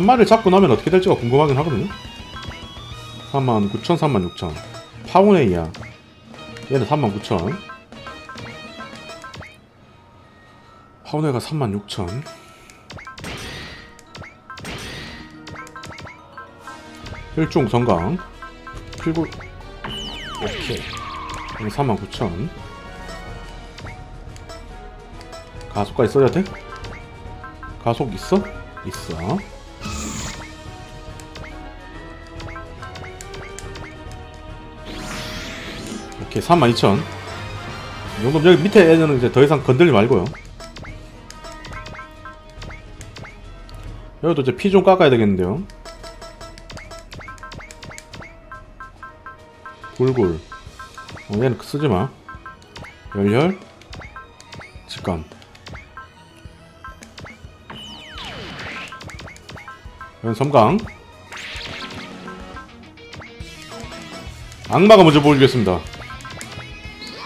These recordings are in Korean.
한 마리를 잡고 나면 어떻게 될지가 궁금하긴 하거든요. 39,000 36,000 파운에이야 얘는 39,000 파운에가 36,000 혈중 성강. 필구 오케이. 이거 39,000 가속까지 써야 돼? 가속 있어? 있어 오케이 32,000이 정도면 여기 밑에 애는 이제 더 이상 건들지 말고요. 여기도 이제 피 좀 깎아야 되겠는데요. 굴굴. 어, 얘는 쓰지마. 열혈. 직관. 여기 섬강 악마가 먼저 보여주겠습니다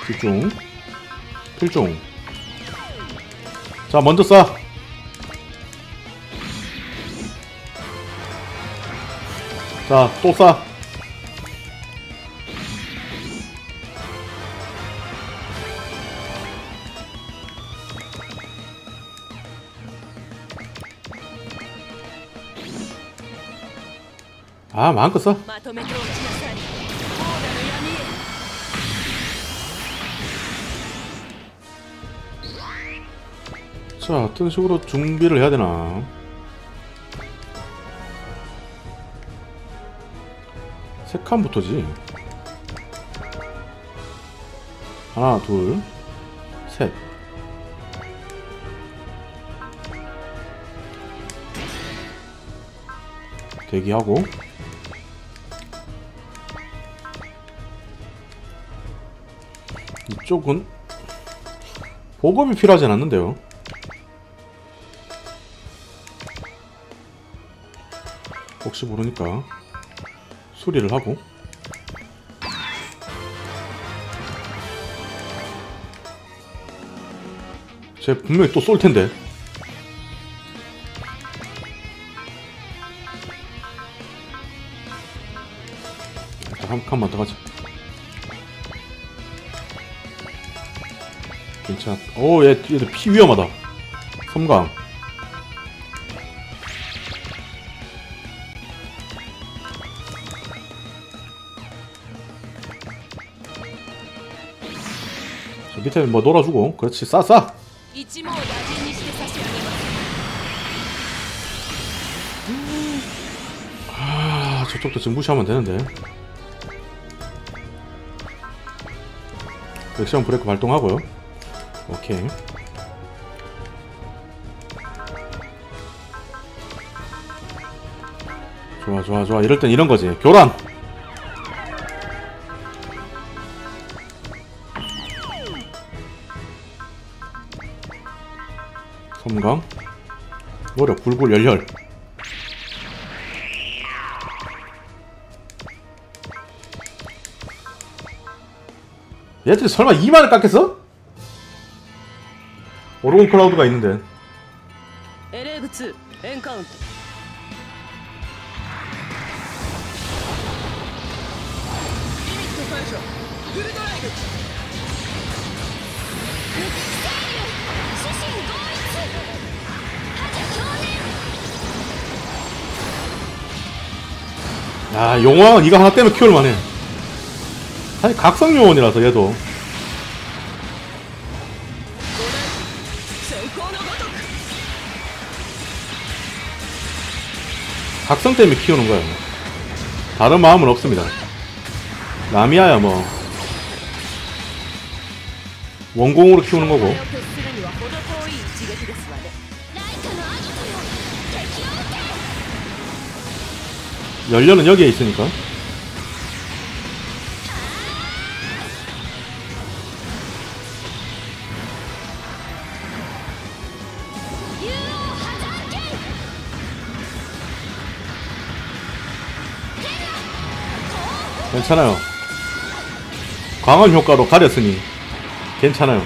집중 필중 자 먼저 쏴 자, 또 쏴. 아, 마음껏 쏴. 자, 어떤 식으로 준비를 해야 되나? 세 칸부터지. 하나, 둘, 셋. 대기하고. 이쪽은 보급이 필요하진 않는데요. 혹시 모르니까 수리를 하고. 쟤 분명히 또 쏠 텐데. 일단 한 칸만 더 가자. 괜찮아. 오얘 얘들 피 위험하다. 섬광 아이템 뭐 놀아주고. 그렇지. 싸싸. 아 저쪽도 지금 무시하면 되는데. 액션 브레이크 발동하고요. 오케이. 좋아 좋아 좋아. 이럴 땐 이런 거지. 교란! 골골 열혈 얘들 설마 2만을 깎겠어? 오로곤 클라우드가 있는데. 엔카운트 리미트 발사 드라이브 야 용왕은 이거 하나 때문에 키울만해. 사실 각성 용원이라서 얘도. 각성 때문에 키우는 거야 뭐. 다른 마음은 없습니다. 라미아야 뭐. 원공으로 키우는 거고. 연료는 여기에 있으니까. 괜찮아요. 광원 효과로 가렸으니 괜찮아요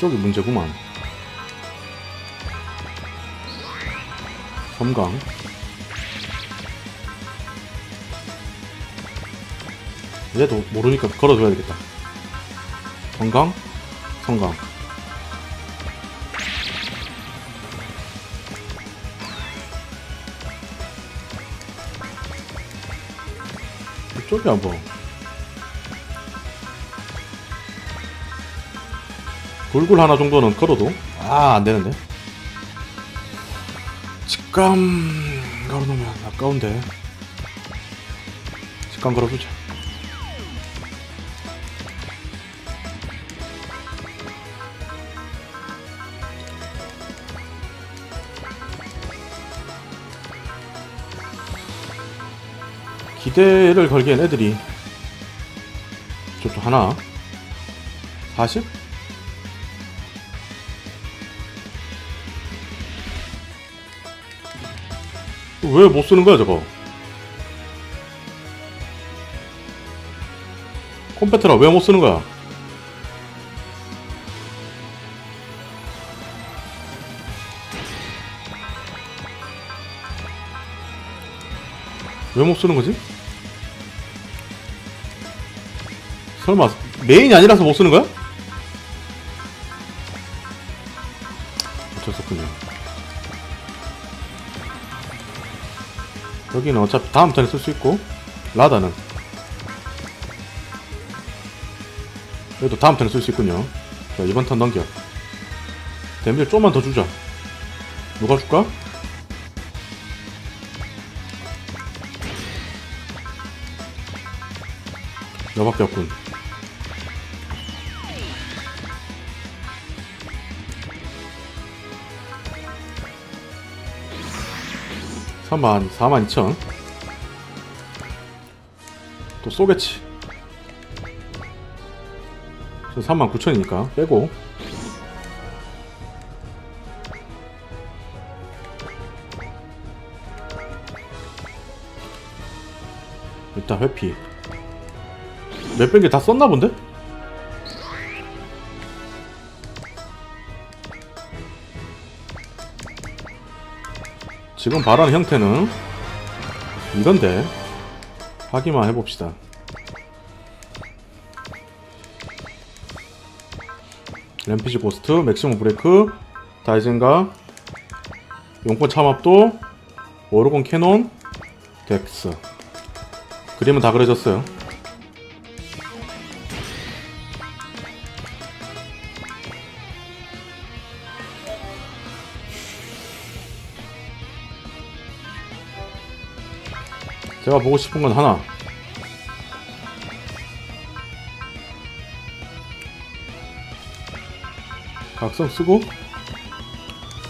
이쪽이 문제구만. 섬강. 얘도 모르니까 걸어줘야 되겠다. 성강, 성강. 이쪽이 한번. 돌굴 하나 정도는 걸어도 아 안되는데. 직감 걸어놓으면 아까운데. 직감 걸어두자. 기대를 걸기엔 애들이. 저쪽 하나. 40? 왜 못 쓰는 거야 저거 컴패트라 왜 못 쓰는 거야 왜 못 쓰는 거지? 설마 메인이 아니라서 못 쓰는 거야? 여기는 어차피 다음 턴에 쓸 수 있고 라다는? 여기도 다음 턴에 쓸 수 있군요. 자 이번 턴 넘겨. 데미지 좀만 더 주자. 누가 줄까? 너밖에 없군 삼만 4만 2천. 또 쏘겠지. 저 3만 9천이니까 빼고. 일단 회피. 몇 백 개 다 썼나 본데? 지금 바라는 형태는 이건데 확인만 해봅시다. Rampage Ghost, Maximum Break, 다이젠가 용권 참합도, 오르곤 캐논, 덱스. 그림은 다 그려졌어요 제가 보고 싶은 건 하나. 각성 쓰고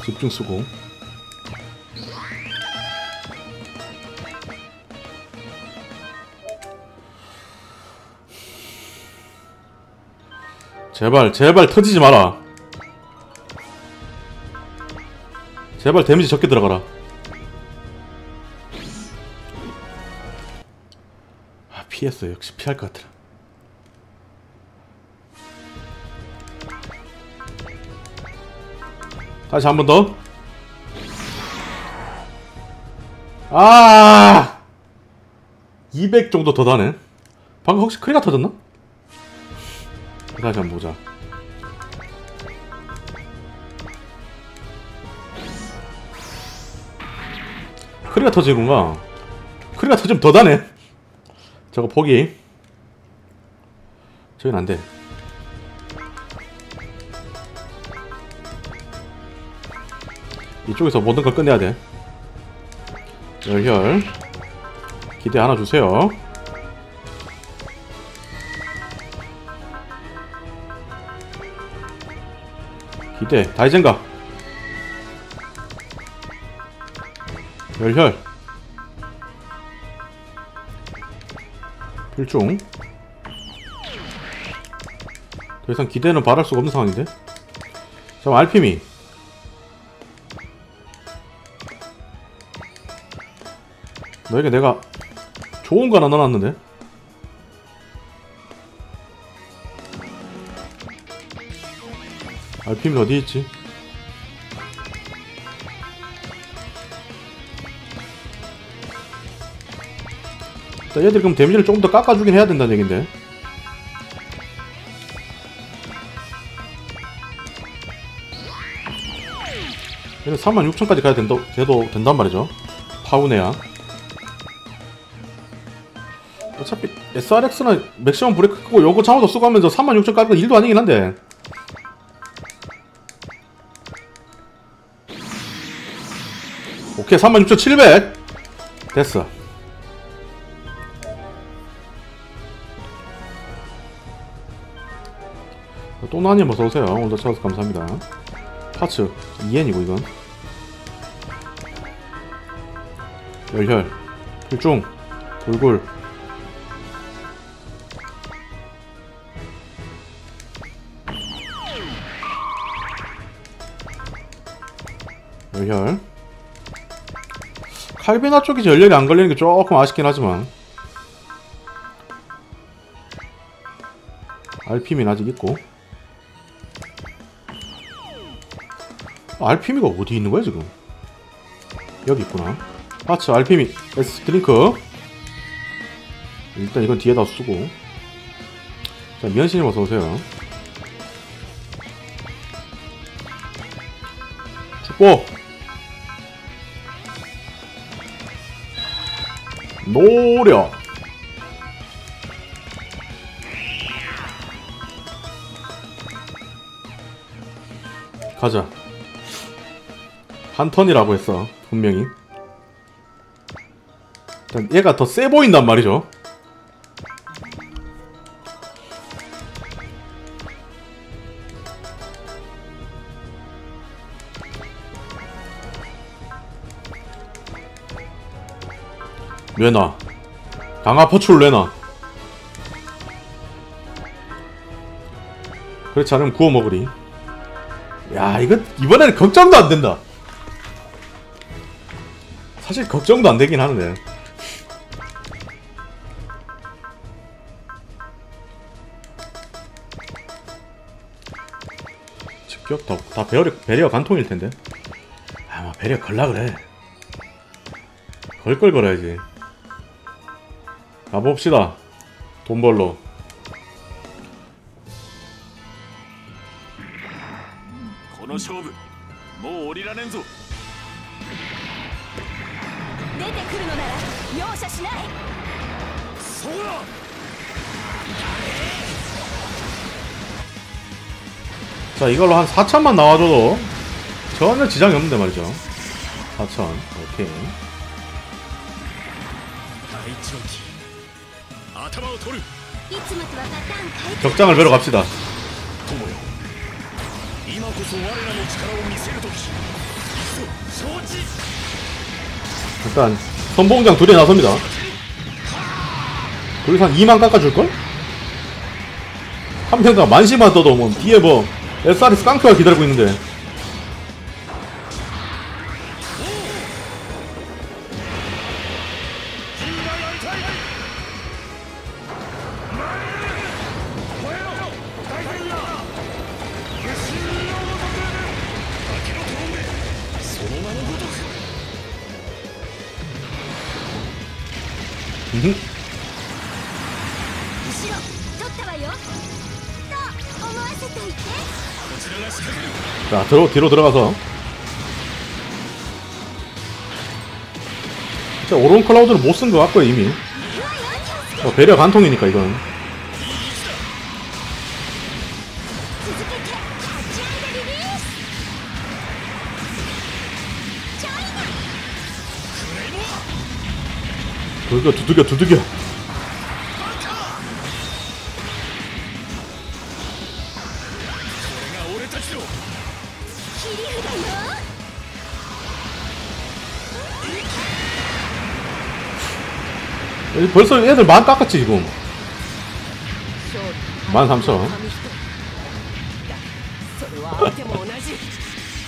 집중 쓰고. 제발 제발 터지지 마라. 제발 데미지 적게 들어가라 피했어 역시 피할 것 같더라 다시 한 번 더. 아! 200 정도 더 다네. 방금 혹시 크리가 터졌나? 다시 한번 보자. 크리가 터지는구나. 크리가 터지면 더 다네. 저거 포기. 저긴 안 돼. 이쪽에서 모든 걸 끝내야 돼. 열혈. 기대 하나 주세요. 기대. 다이젠가. 열혈. 필중. 더 이상 기대는 바랄 수가 없는 상황인데. 잠깐 알피미. 너에게 내가 좋은 거 하나 넣어놨는데? 알피미 어디 있지? 자, 얘들 그럼 데미지를 조금 더 깎아주긴 해야 된다는 얘긴데. 얘는 36,000까지 가야 된다, 돼도 된단 말이죠. 파우네야. 어차피 SRX는 맥시멈 브레이크 끄고 요거 장어도 쓰고 하면서 36,000 까는 건 일도 아니긴 한데. 오케이 36,700 됐어 또나님 어서오세요. 오늘도 찾아서 감사합니다. 파츠. 2엔이고 이건. 열혈. 필중. 돌굴. 열혈. 칼비나 쪽이 열렬이 안 걸리는 게 조금 아쉽긴 하지만. 알피민 아직 있고 알피미가 어디 있는 거야 지금? 여기 있구나. parts 알피미. S drink. 일단 이건 뒤에다 쓰고. 자 미연씨님 어서오세요. 축복 노력 가자 한 턴이라고 했어 분명히. 일단 얘가 더 세 보인단 말이죠. 레나. 강화 퍼출 레나. 그렇지 않으면 구워 먹으리. 야 이거 이번에는 걱정도 안 된다 사실 걱정도 안 되긴 하는데. 직격 다, 다 배려, 배려 간통일 텐데. 아마 배려 걸라 그래. 걸 걸 걸어야지. 가봅시다. 돈 벌러. こ 자 이걸로 한 4천만 나와줘도 전혀 지장이 없는데 말이죠. 4천. 오케이. 격장을 배러 갑시다. 일단 선봉장 둘이 나섭니다. 둘이서 한 2만 깎아줄걸? 한 평당 만시만 떠도 뭐 뒤에 뭐 SRS 깡크가 기다리고 있는데 자 들어, 뒤로 들어가서. 진짜 오론 클라우드를 못쓴 것 같고요 이미. 어, 배려 간통이니까 이건. 두들겨 두들겨 두들겨 벌써 애들 만 깎았지 지금? 만 삼천.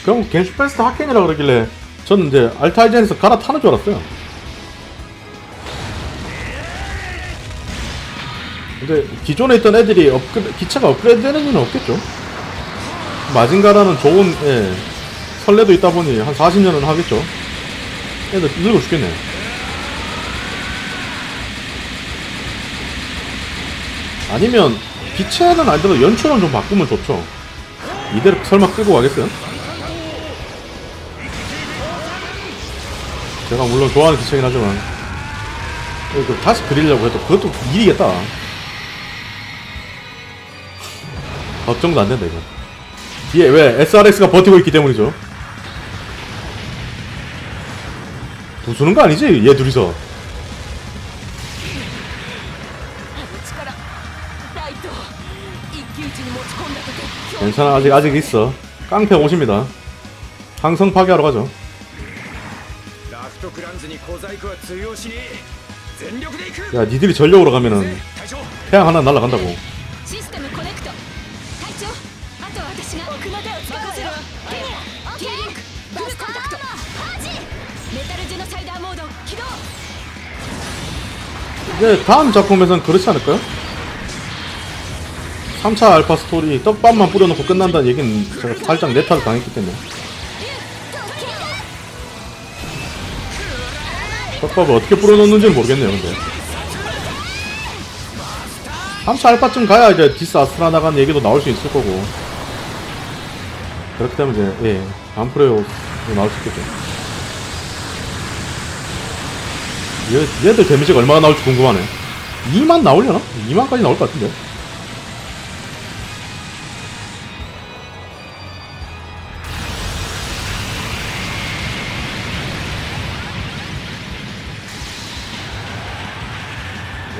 그럼 겐슈페스트 학켄이라 그러길래 저는 이제 알타이젠에서 갈아타는 줄 알았어요. 근데 기존에 있던 애들이 업그레, 기차가 업그레이드 되는 일은 없겠죠? 마징가라는 좋은 예, 설레도 있다 보니 한 40년은 하겠죠? 애들 늙어 죽겠네. 아니면 기체는 아니더라도 연출은 좀 바꾸면 좋죠. 이대로 설마 끌고 가겠어요? 제가 물론 좋아하는 기체긴 하지만 이거 다시 그리려고 해도 그것도 일이겠다. 걱정도 안 된다 이거. 뒤에 왜 SRX가 버티고 있기 때문이죠. 부수는 거 아니지? 얘 둘이서. 괜찮아. 아직 아직 있어. 깡패 50입니다. 항성 파괴하러 가죠. 야 니들이 전력으로 가면은 태양 하나 날라간다고. 네 다음 작품에선 그렇지 않을까요? 3차 알파 스토리 떡밥만 뿌려놓고 끝난다는 얘기는 제가 살짝 네타를 당했기 때문에. 떡밥을 어떻게 뿌려놓는지는 모르겠네요 근데. 3차 알파쯤 가야 이제 디스 아스트라나간 얘기도 나올 수 있을 거고. 그렇기 때문에 이제 예 안프레오 나올 수 있겠죠. 얘, 얘들 데미지가 얼마나 나올지 궁금하네. 2만 나오려나? 2만까지 나올 것 같은데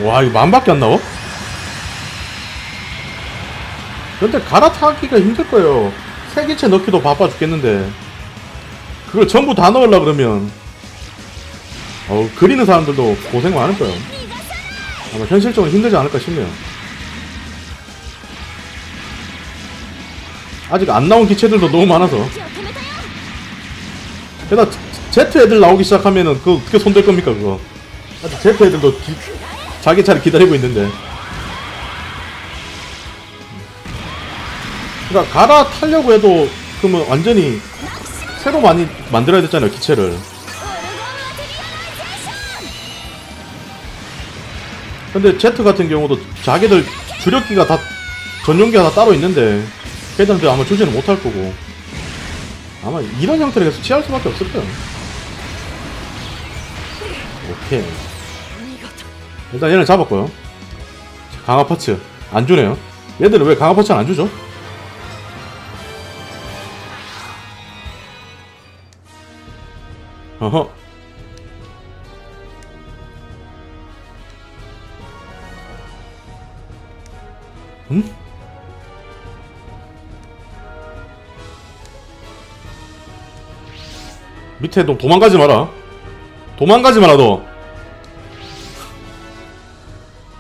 와 이거 만밖에 안 나와? 근데 갈아타기가 힘들 거예요. 세개채 넣기도 바빠 죽겠는데. 그걸 전부 다 넣으려 그러면. 어 그리는 사람들도 고생 많을 거예요. 아마 현실적으로 힘들지 않을까 싶네요. 아직 안 나온 기체들도 너무 많아서. 게다가 Z 애들 나오기 시작하면은 그거 어떻게 손댈 겁니까 그거? 아직 Z 애들도 기... 자기 차를 기다리고 있는데. 그러니까 갈아타려고 해도 그러면 완전히 새로 많이 만들어야 되잖아요 기체를. 근데 제트 같은 경우도 자기들 주력기가 다 전용기가 다 따로 있는데 걔들한테 아마 주지는 못할 거고. 아마 이런 형태로 계속 취할 수밖에 없을 거예요. 오케이. 일단 얘는 잡았고요 강화 파츠 안 주네요 얘들은 왜 강화 파츠는 안 주죠? 어허 응? 밑에 너 도망가지 마라. 도망가지 마라 너.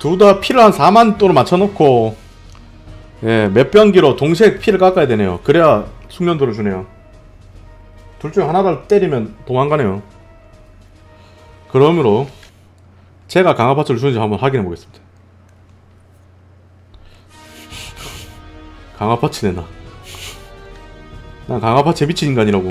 둘 다 피를 한 4만 도로 맞춰놓고 예, 몇 변기로 동시에 피를 깎아야 되네요. 그래야 숙련도를 주네요. 둘 중에 하나를 때리면 도망가네요. 그러므로 제가 강화 파츠를 주는지 한번 확인해 보겠습니다. 강화 파츠 내놔. 난 강화 파츠에 미친 인간이라고.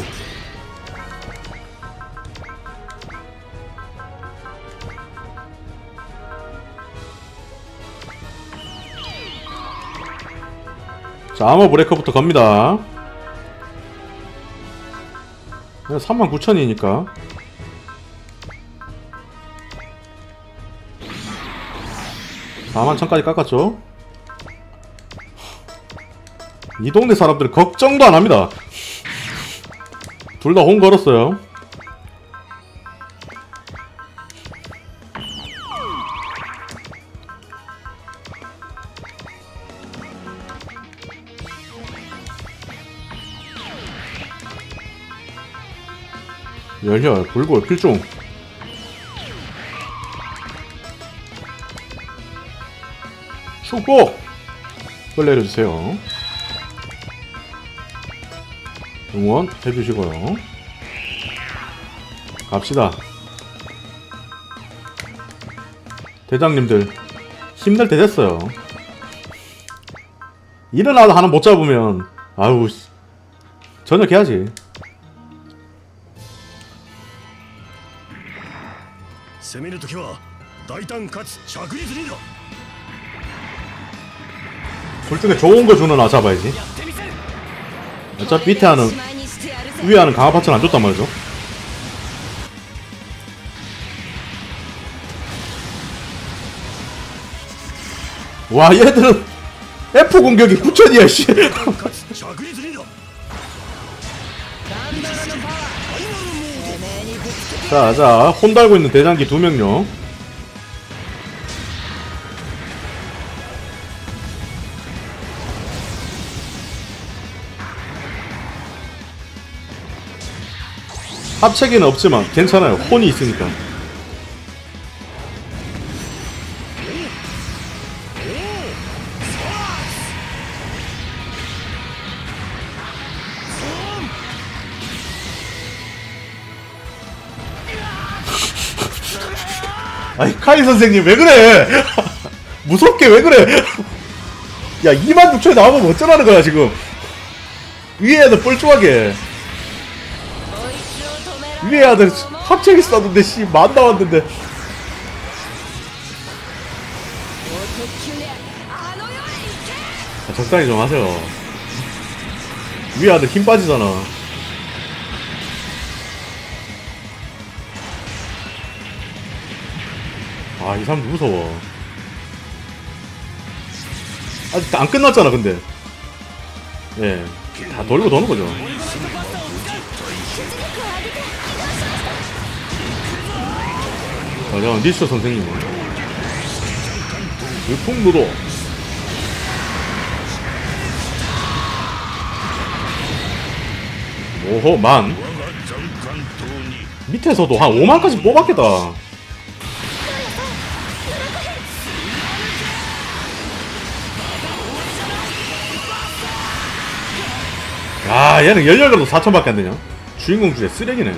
자, 아머 브레이커부터 갑니다. 39,000이니까. 사만 천까지 깎았죠? 이 동네 사람들 걱정도 안 합니다. 둘 다 홍 걸었어요. 열혈, 불골, 필중. 축복! 그걸 내려주세요. 응원 해주시고요. 갑시다. 대장님들, 힘들 때 됐어요. 일어나도 하나 못 잡으면, 아우, 씨, 전역해야지 攻める時は大胆かつ着実にだ 굴등에 좋은 거 주는 아 잡아야지 어차피 밑에 하는 しまいにしてやるぜ 위에 하는 강화 파츠는 안 줬단 말이죠 와 얘들은 F 공격이 9천이야 씨 자, 자, 혼 달고 있는 대장기 두 명요. 합체기는 없지만 괜찮아요. 혼이 있으니까. 카이 선생님 왜 그래? 무섭게 왜 그래? 야 2만 6천에 나오면 어쩌라는 거야 지금? 위에도 뻘쭘하게. 위에 아들 합체기 쌌는데 씨만 나왔는데. 적당히 좀 하세요. 위에 아들 힘 빠지잖아. 아, 이 사람 무서워. 아직 안 끝났잖아, 근데. 예. 다 돌고 도는 거죠. 맞아, 니쇼 선생님. 유통무도. 오호, 만. 밑에서도 한 5만까지 뽑았겠다. 야 얘는 열렬가도 4천밖에 안 되냐? 주인공 주제 쓰레기네.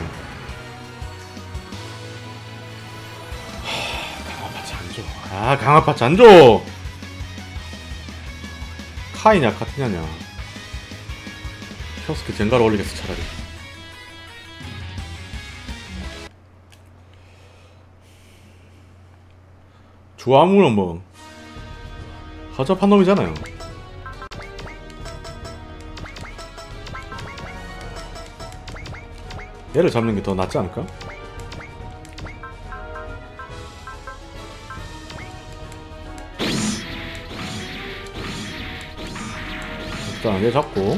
하, 강화파츠 안줘. 아 강화파츠 안줘. 카이냐 카티냐냐. 키오스크 젠가로 올리겠어 차라리. 주화물은 뭐 허접한 놈이잖아요 얘를 잡는 게 더 낫지 않을까? 일단 얘 잡고.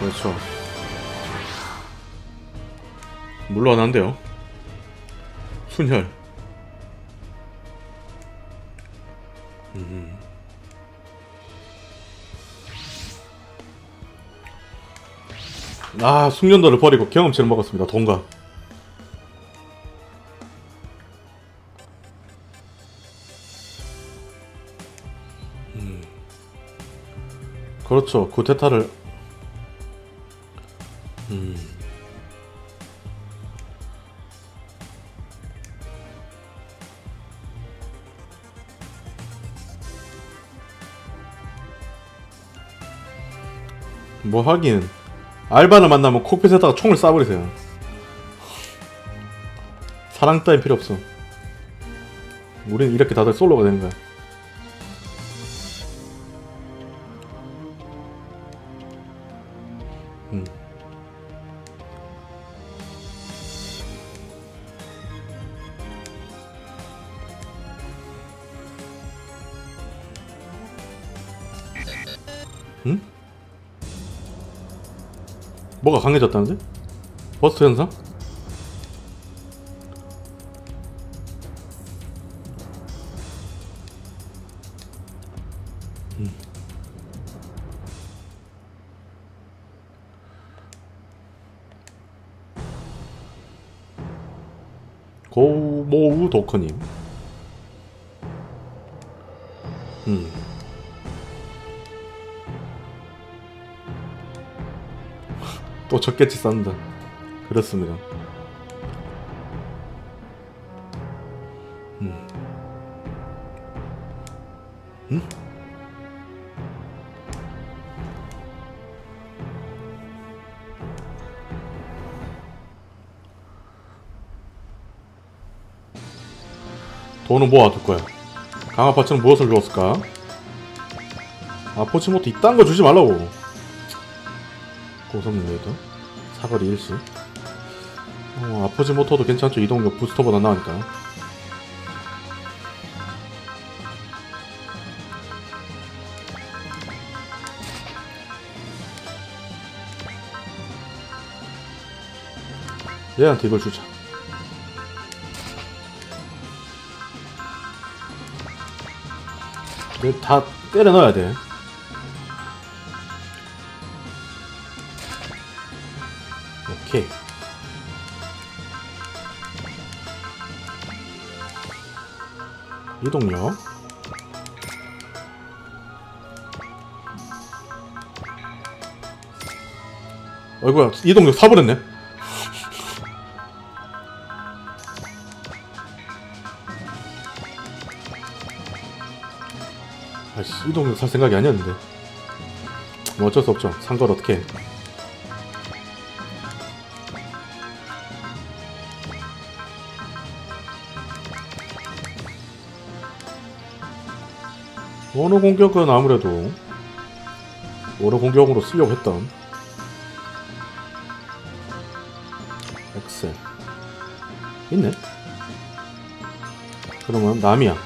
그렇죠. 물러난대요. 순혈 아 숙련도를 버리고 경험치를 먹었습니다. 동가 음. 그렇죠. 구테타를. 음. 뭐 하긴 알바를 만나면 콕핏에다가 총을 쏴버리세요. 사랑 따윈 필요 없어. 우린 이렇게 다들 솔로가 되는 거야 뭐가 강해졌다는데? 버스트 현상? 음. 고모우 도커님 음. 먹고 적겠지 쌓는다. 그렇습니다. 음. 음? 돈은 모아둘 거야. 강화파츠는 무엇을 주었을까? 아 포치모트 이딴 거 주지 말라고. 레이더. 사거리 일시. 어, 아포지모토도 괜찮죠. 이동력 부스터보다 나으니까. 얘한테 이걸 주자. 다 때려 넣어야 돼. 이동력. 어이구야, 이동력 사버렸네. 아이씨, 이동력 살 생각이 아니었는데. 뭐 어쩔 수 없죠. 산 걸 어떻게 해. 원어 공격은 아무래도 원어 공격으로 쓰려고 했던 엑셀. 있네. 그러면 남이야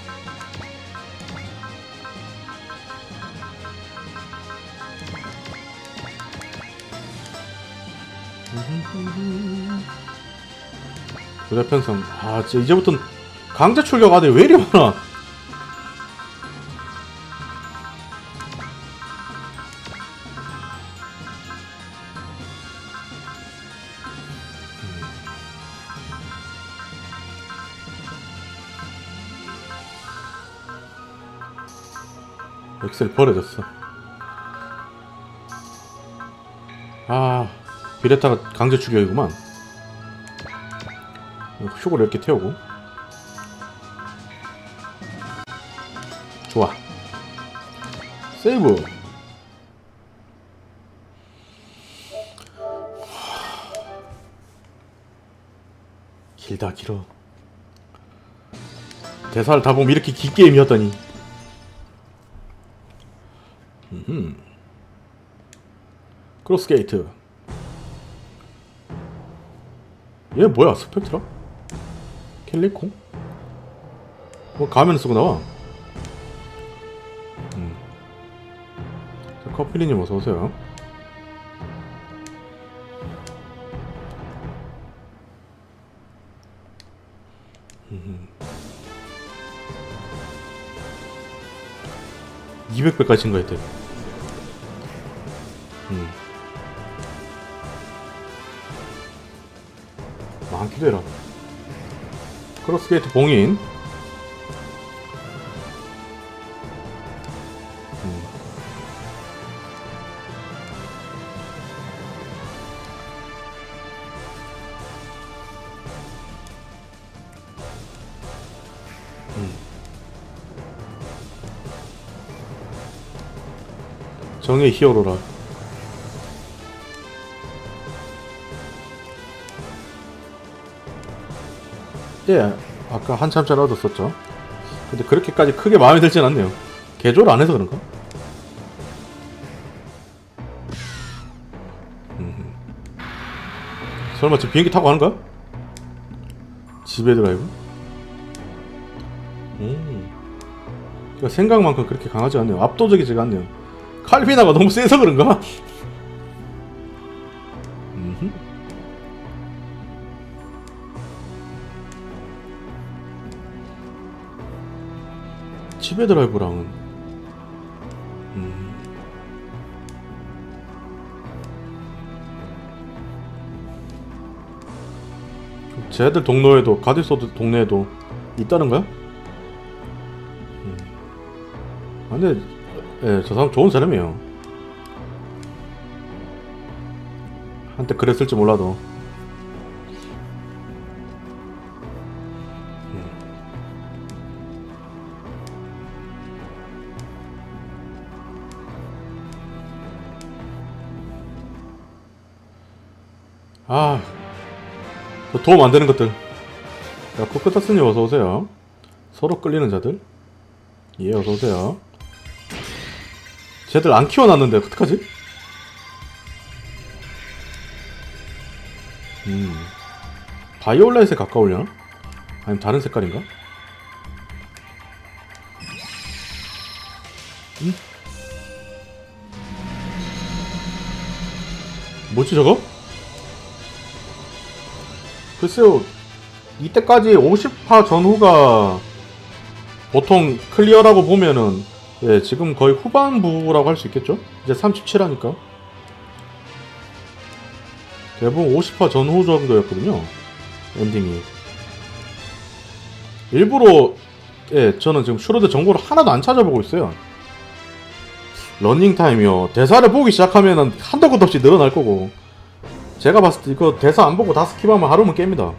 그래 편성. 아 진짜 이제부터는 강제 출력 아들 왜 이리 많아 엑셀 버려졌어. 아, 비레타가 강제 출격이구만. 휴고를 이렇게 태우고. 좋아. 세이브. 길다 길어. 대사를 다 보면 이렇게 긴 게임이었다니. 크로스게이트 얘 뭐야 스펙트라? 캘리콩? 뭐 가면 쓰고 나와 음. 자, 커피리님 어서오세요 음. 200배까지 증가했대 음. 많기도 해라. 크로스게이트 봉인. 음. 음. 정의 히어로라. 예, 아까 한참 전에 얻었었죠. 근데 그렇게까지 크게 마음에 들진 않네요. 개조를 안 해서 그런가? 음. 설마 지금 비행기 타고 가는 거야? 집에 드라이브? 음. 그러니까 생각만큼 그렇게 강하지 않네요. 압도적이지가 않네요. 칼비나가 너무 세서 그런가? 음흠. 집에 드라이브랑은 음. 쟤들 동로에도 가디소드 동네에도 있다는 거야? 음. 아, 근데 예, 저 사람 좋은 사람이에요. 한때 그랬을지 몰라도 아, 그 도움 안 되는 것들. 자, 코크타스님 어서 오세요. 서로 끌리는 자들 예 어서오세요 쟤들 안 키워놨는데 어떡하지? 음 바이올렛에 가까우려나? 아니면 다른 색깔인가? 음? 뭐지 저거? 글쎄요 이때까지 50화 전후가 보통 클리어라고 보면은 예, 지금 거의 후반부라고 할 수 있겠죠? 이제 37화니까. 대부분 50화 전후 정도였거든요 엔딩이. 일부러 예, 저는 지금 슈로드 정보를 하나도 안 찾아보고 있어요. 러닝타임이요. 대사를 보기 시작하면은 한도 끝도 없이 늘어날 거고 제가 봤을 때 이거 대사 안 보고 다 skip하면 하루면 깹니다